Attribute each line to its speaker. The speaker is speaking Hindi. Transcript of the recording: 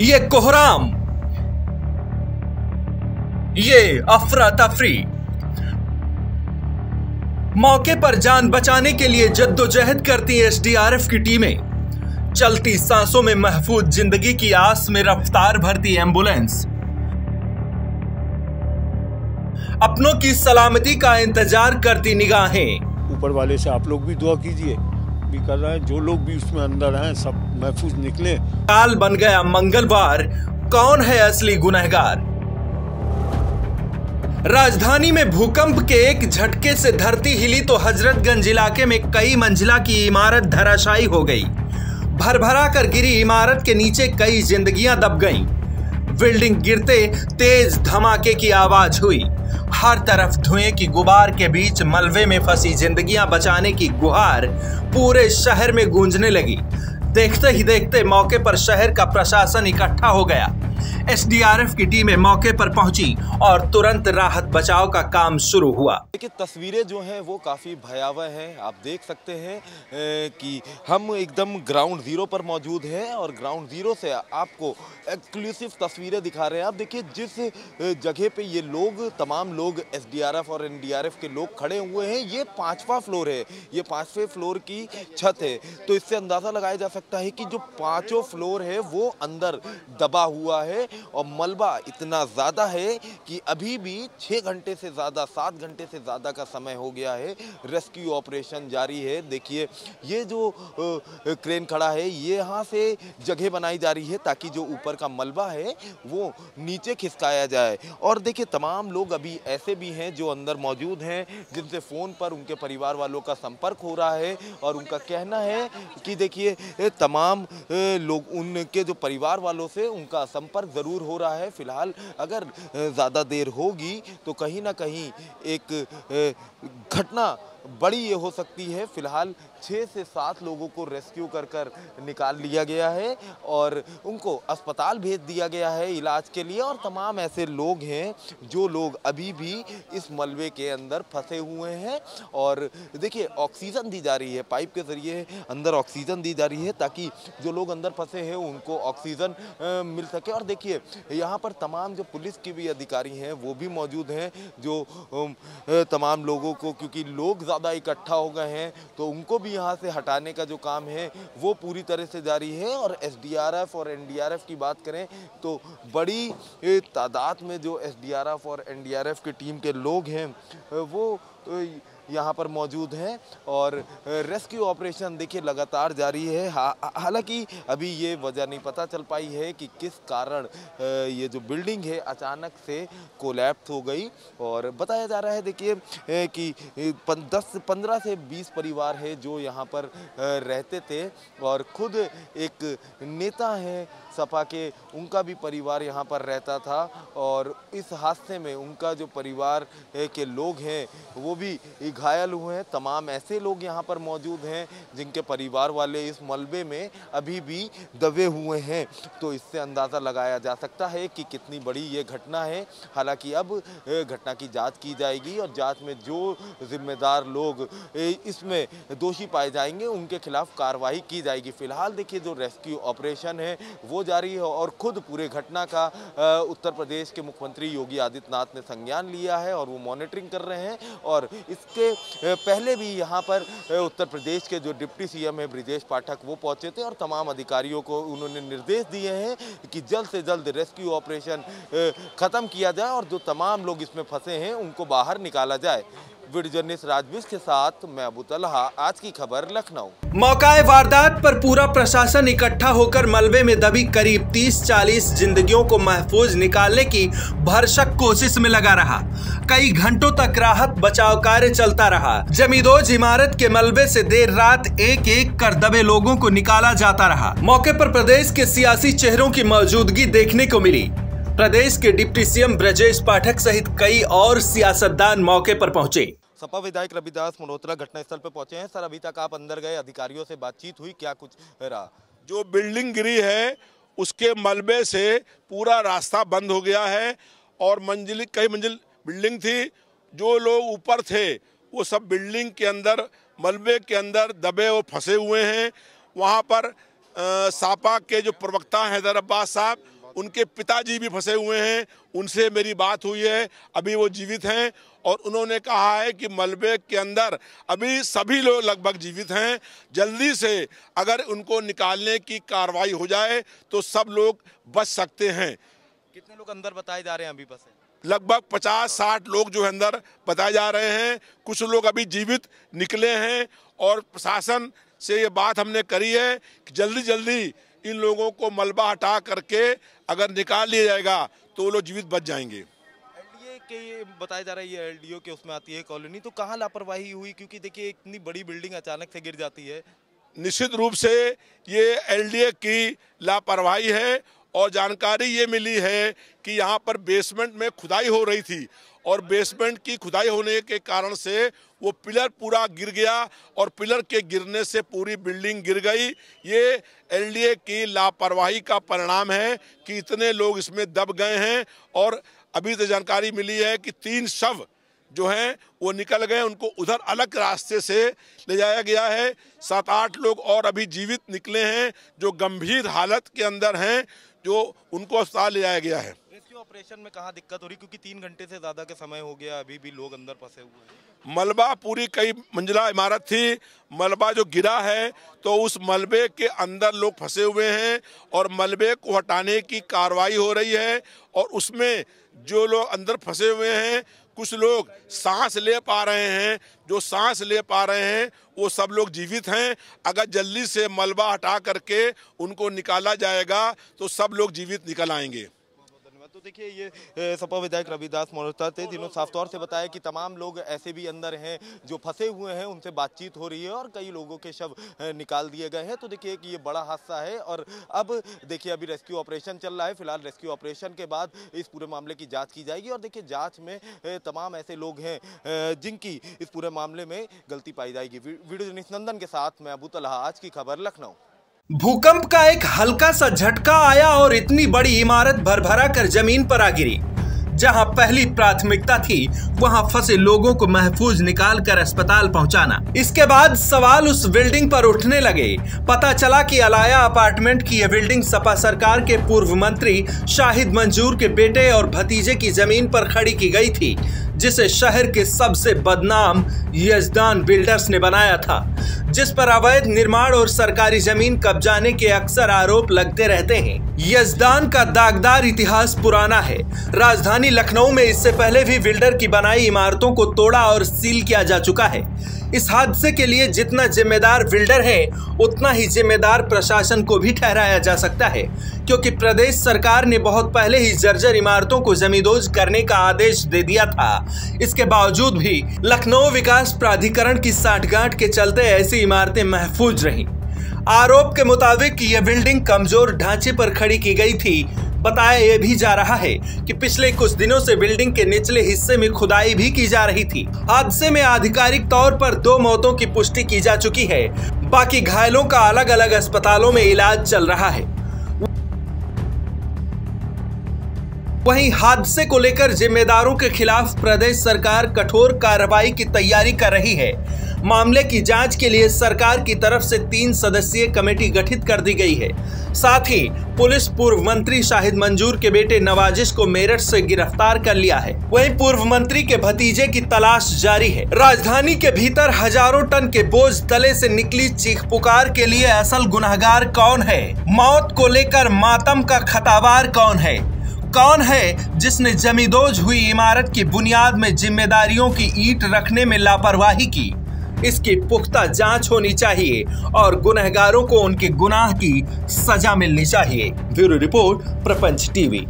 Speaker 1: ये कोहराम। ये अफरा तफरी। मौके पर जान बचाने के लिए जद्दोजहद करती एसडीआरएफ की टीमें। चलती सांसों में महफूज ज़िंदगी की आस में रफ्तार भरती एंबुलेंस। अपनों की सलामती का इंतज़ार करती निगाहें।
Speaker 2: ऊपर वाले से आप लोग भी दुआ कीजिए। भी कर रहे हैं, जो लोग भी उसमें अंदर हैं, सब महफूज निकले।
Speaker 1: काल बन गया मंगलवार, कौन है असली गुनहगार? राजधानी में भूकंप के एक झटके से धरती हिली तो हजरतगंज इलाके में कई मंजिला की इमारत धराशायी हो गई। भरभरा कर गिरी इमारत के नीचे कई जिंदगियाँ दब गईं। बिल्डिंग गिरते तेज धमाके की आवाज़ हुई। हर तरफ़ धुएँ की गुबार के बीच मलबे में फंसी जिंदगियाँ बचाने की गुहार पूरे शहर में गूंजने लगी। देखते ही देखते मौके पर शहर का प्रशासन इकट्ठा हो गया। एसडीआरएफ की टीमें मौके पर पहुँची और तुरंत राहत बचाव का काम शुरू हुआ।
Speaker 3: देखिए, तस्वीरें जो हैं, वो काफ़ी भयावह हैं। आप देख सकते हैं कि हम एकदम ग्राउंड ज़ीरो पर मौजूद हैं और ग्राउंड ज़ीरो से आपको एक्सक्लूसिव तस्वीरें दिखा रहे हैं। आप देखिए, जिस जगह पे ये लोग, तमाम लोग एसडीआरएफ और एनडीआरएफ के लोग खड़े हुए हैं, ये पाँचवा फ्लोर है। ये पाँचवें फ्लोर की छत है। तो इससे अंदाज़ा लगाया जा सकता है कि जो पाँचों फ्लोर है, वो अंदर दबा हुआ है। और मलबा इतना ज़्यादा है कि अभी भी छः घंटे से ज़्यादा, सात घंटे से ज़्यादा का समय हो गया है। रेस्क्यू ऑपरेशन जारी है। देखिए, ये जो क्रेन खड़ा है, ये यहाँ से जगह बनाई जा रही है ताकि जो ऊपर का मलबा है, वो नीचे खिसकाया जाए। और देखिए, तमाम लोग अभी ऐसे भी हैं जो अंदर मौजूद हैं, जिनसे फ़ोन पर उनके परिवार वालों का संपर्क हो रहा है और उनका कहना है कि देखिए, तमाम लोग, उनके जो परिवार वालों से उनका संपर्क ज़रूर हो रहा है। फ़िलहाल अगर ज़्यादा देर होगी तो कहीं ना कहीं एक घटना बड़ी ये हो सकती है। फ़िलहाल छः से सात लोगों को रेस्क्यू कर कर निकाल लिया गया है और उनको अस्पताल भेज दिया गया है इलाज के लिए। और तमाम ऐसे लोग हैं जो लोग अभी भी इस मलबे के अंदर फंसे हुए हैं। और देखिए, ऑक्सीजन दी जा रही है, पाइप के ज़रिए अंदर ऑक्सीजन दी जा रही है ताकि जो लोग अंदर फंसे हैं उनको ऑक्सीजन मिल सके। और देखिए, यहाँ पर तमाम जो पुलिस के भी अधिकारी हैं वो भी मौजूद हैं जो तमाम लोगों को क्योंकि लोग ज़्यादा इकट्ठा हो गए हैं तो उनको भी यहाँ से हटाने का जो काम है, वो पूरी तरह से जारी है। और एसडीआरएफ और एनडीआरएफ की बात करें तो बड़ी तादाद में जो एसडीआरएफ और एनडीआरएफ की टीम के लोग हैं, वो यहाँ पर मौजूद हैं और रेस्क्यू ऑपरेशन देखिए लगातार जारी है। हालाँकि अभी ये वजह नहीं पता चल पाई है कि किस कारण ये जो बिल्डिंग है अचानक से कोलैप्स हो गई और बताया जा रहा है देखिए कि दस, पंद्रह से बीस परिवार है जो यहाँ पर रहते थे और खुद एक नेता हैं सपा के, उनका भी परिवार यहाँ पर रहता था और इस हादसे में उनका जो परिवार के लोग हैं वो भी घायल हुए हैं। तमाम ऐसे लोग यहाँ पर मौजूद हैं जिनके परिवार वाले इस मलबे में अभी भी दबे हुए हैं। तो इससे अंदाज़ा लगाया जा सकता है कि कितनी बड़ी ये घटना है। हालाँकि अब घटना की जाँच की जाएगी और जाँच में जो जिम्मेदार लोग इसमें दोषी पाए जाएँगे, उनके खिलाफ कार्रवाई की जाएगी। फ़िलहाल देखिए, जो रेस्क्यू ऑपरेशन है, वो जारी है और खुद पूरे घटना का उत्तर प्रदेश के मुख्यमंत्री योगी आदित्यनाथ ने संज्ञान लिया है और वो मॉनिटरिंग कर रहे हैं और इसके इसके पहले भी यहाँ पर उत्तर प्रदेश के जो डिप्टी सीएम है ब्रिजेश पाठक, वो पहुँचे थे और तमाम अधिकारियों को उन्होंने निर्देश दिए हैं कि जल्द से जल्द रेस्क्यू ऑपरेशन ख़त्म किया जाए और जो तमाम लोग इसमें फंसे हैं, उनको बाहर निकाला जाए। वीडियो जर्नलिस्ट के साथ मैं अबू तलहा आज की खबर लखनऊ।
Speaker 1: मौका वारदात पर पूरा प्रशासन इकट्ठा होकर मलबे में दबी करीब 30-40 जिंदगियों को महफूज निकालने की भरसक कोशिश में लगा रहा। कई घंटों तक राहत बचाव कार्य चलता रहा। जमीदोज इमारत के मलबे से देर रात एक एक कर दबे लोगों को निकाला जाता रहा। मौके पर प्रदेश के सियासी चेहरों की मौजूदगी देखने को मिली। प्रदेश के डिप्टी सीएम ब्रजेश पाठक सहित कई और सियासतदान मौके पर पहुँचे।
Speaker 3: सपा विधायक रविदास मल्होत्रा घटनास्थल पर पहुँचे हैं। सर अभी तक आप अंदर गए अधिकारियों से बातचीत हुई क्या कुछ रहा?
Speaker 4: जो बिल्डिंग गिरी है उसके मलबे से पूरा रास्ता बंद हो गया है और मंजिल कई मंजिल बिल्डिंग थी। जो लोग ऊपर थे वो सब बिल्डिंग के अंदर मलबे के अंदर दबे और फंसे हुए हैं। वहाँ पर आ, सापा के जो प्रवक्ता हैदर अब्बास साहब उनके पिताजी भी फंसे हुए हैं उनसे मेरी बात हुई है अभी वो जीवित हैं और उन्होंने कहा है कि मलबे के अंदर अभी सभी लोग लगभग जीवित हैं जल्दी से अगर उनको निकालने की कार्रवाई हो जाए तो सब लोग बच सकते हैं।
Speaker 3: कितने लोग अंदर बताए जा रहे हैं अभी बस?
Speaker 4: लगभग 50-60 लोग जो है अंदर बताए जा रहे हैं कुछ लोग अभी जीवित निकले हैं और प्रशासन से ये बात हमने करी है कि जल्दी जल्दी इन लोगों को मलबा हटा करके अगर निकाल लिया जाएगा तो वो लोग जीवित बच जाएँगे।
Speaker 3: एलडीए के बताया जा रहा है ये एलडीओ के उसमें आती है कॉलोनी तो कहाँ लापरवाही हुई? क्योंकि देखिए इतनी बड़ी बिल्डिंग अचानक से गिर जाती है।
Speaker 4: निश्चित रूप से ये एलडीए की लापरवाही है और जानकारी ये मिली है कि यहाँ पर बेसमेंट में खुदाई हो रही थी। और बेसमेंट की खुदाई होने के कारण से वो पिलर पूरा गिर गया और पिलर के गिरने से पूरी बिल्डिंग गिर गई। ये एलडीए की लापरवाही का परिणाम है कि इतने लोग इसमें दब गए हैं और अभी तो जानकारी मिली है कि तीन शव जो हैं, वो निकल गए, उनको उधर अलग रास्ते से ले जाया गया है। सात आठ लोग और अभी जीवित निकले हैं जो गंभीर हालत के अंदर हैं, जो उनको अस्पताल ले जाया गया है।
Speaker 3: रेस्क्यू ऑपरेशन में कहा दिक्कत हो रही? क्योंकि तीन घंटे से ज़्यादा के समय हो गया अभी भी लोग अंदर फंसे हुए हैं।
Speaker 4: मलबा पूरी कई मंजिला इमारत थी, मलबा जो गिरा है तो उस मलबे के अंदर लोग फंसे हुए हैं और मलबे को हटाने की कार्रवाई हो रही है और उसमें जो लोग अंदर फंसे हुए हैं, कुछ लोग सांस ले पा रहे हैं। जो सांस ले पा रहे हैं, वो सब लोग जीवित हैं। अगर जल्दी से मलबा हटा करके उनको निकाला जाएगा तो सब लोग जीवित निकल आएँगे।
Speaker 3: तो देखिए ये सपा विधायक रविदास मोहता थे, जिन्होंने साफ़ तौर से बताया कि तमाम लोग ऐसे भी अंदर हैं, जो फंसे हुए हैं, उनसे बातचीत हो रही है और कई लोगों के शव निकाल दिए गए हैं। तो देखिए कि ये बड़ा हादसा है और अब देखिए अभी रेस्क्यू ऑपरेशन चल रहा है। फ़िलहाल रेस्क्यू ऑपरेशन के बाद इस पूरे मामले की जाँच की जाएगी और देखिए जाँच में तमाम ऐसे लोग हैं जिनकी इस पूरे मामले में गलती पाई जाएगी। वीडियो नंदन के साथ मैं अबू आज की खबर लखनऊ।
Speaker 1: भूकंप का एक हल्का सा झटका आया और इतनी बड़ी इमारत भरभरा कर ज़मीन पर आ गिरी। जहाँ पहली प्राथमिकता थी, वहाँ फंसे लोगों को महफूज निकाल कर अस्पताल पहुंचाना। इसके बाद सवाल उस बिल्डिंग पर उठने लगे। पता चला कि अलाया अपार्टमेंट की यह बिल्डिंग सपा सरकार के पूर्व मंत्री शाहिद मंजूर के बेटे और भतीजे की ज़मीन पर खड़ी की गई थी, जिसे शहर के सबसे बदनाम यजदान बिल्डर्स ने बनाया था, जिस पर अवैध निर्माण और सरकारी ज़मीन कब्जाने के अक्सर आरोप लगते रहते हैं। यजदान का दागदार इतिहास पुराना है। राजधानी लखनऊ में इससे पहले भी बिल्डर की बनाई इमारतों को तोड़ा और सील किया जा चुका है। इस हादसे के लिए जितना जिम्मेदार बिल्डर है, उतना ही जिम्मेदार प्रशासन को भी ठहराया जा सकता है। क्योंकि प्रदेश सरकार ने बहुत पहले ही जर्जर इमारतों को जमींदोज करने का आदेश दे दिया था। इसके बावजूद भी लखनऊ विकास प्राधिकरण की साठगांठ के चलते ऐसी इमारतें महफूज रहीं। आरोप के मुताबिक ये बिल्डिंग कमज़ोर ढांचे पर खड़ी की गई थी। बताया ये भी जा रहा है कि पिछले कुछ दिनों से बिल्डिंग के निचले हिस्से में खुदाई भी की जा रही थी। हादसे में आधिकारिक तौर पर दो मौतों की पुष्टि की जा चुकी है। बाकी घायलों का अलग अलग अस्पतालों में इलाज चल रहा है। वहीं हादसे को लेकर जिम्मेदारों के खिलाफ प्रदेश सरकार कठोर कार्रवाई की तैयारी कर रही है। मामले की जाँच के लिए सरकार की तरफ़ से तीन सदस्यीय कमेटी गठित कर दी गई है। साथ ही पुलिस पूर्व मंत्री शाहिद मंजूर के बेटे नवाजिश को मेरठ से गिरफ़्तार कर लिया है। वहीं पूर्व मंत्री के भतीजे की तलाश जारी है। राजधानी के भीतर हज़ारों टन के बोझ तले से निकली चीख पुकार के लिए असल गुनाहगार कौन है? मौत को लेकर मातम का खतावार कौन है? कौन है जिसने जमीदोज हुई इमारत की बुनियाद में जिम्मेदारियों की ईट रखने में लापरवाही की? इसकी पुख्ता जाँच होनी चाहिए और गुनहगारों को उनके गुनाह की सजा मिलनी चाहिए। Bureau report, Prapanch TV.